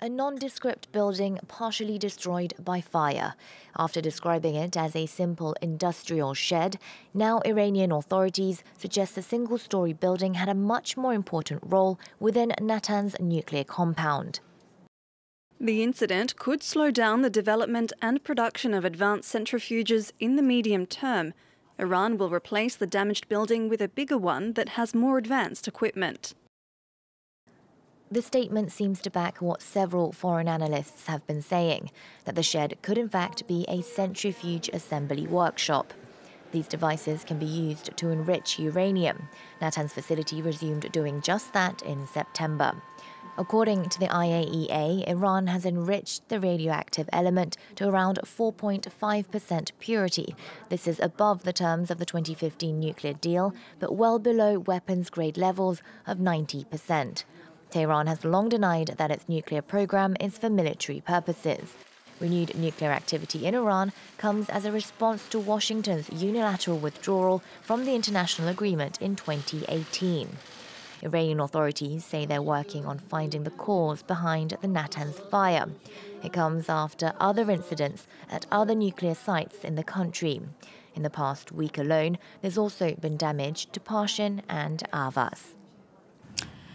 a nondescript building partially destroyed by fire. After describing it as a simple industrial shed, now Iranian authorities suggest the single story building had a much more important role within Natanz nuclear compound. The incident could slow down the development and production of advanced centrifuges in the medium term. Iran will replace the damaged building with a bigger one that has more advanced equipment. The statement seems to back what several foreign analysts have been saying that the shed could, in fact, be a centrifuge assembly workshop. These devices can be used to enrich uranium. Natanz facility resumed doing just that in September. According to the IAEA, Iran has enriched the radioactive element to around 4.5% purity. This is above the terms of the 2015 nuclear deal, but well below weapons grade levels of 90%. Tehran has long denied that its nuclear program is for military purposes. Renewed nuclear activity in Iran comes as a response to Washington's unilateral withdrawal from the international agreement in 2018. Iranian authorities say they're working on finding the cause behind the Natanz fire. It comes after other incidents at other nuclear sites in the country. In the past week alone, there's also been damage to Parchin and Ahvaz.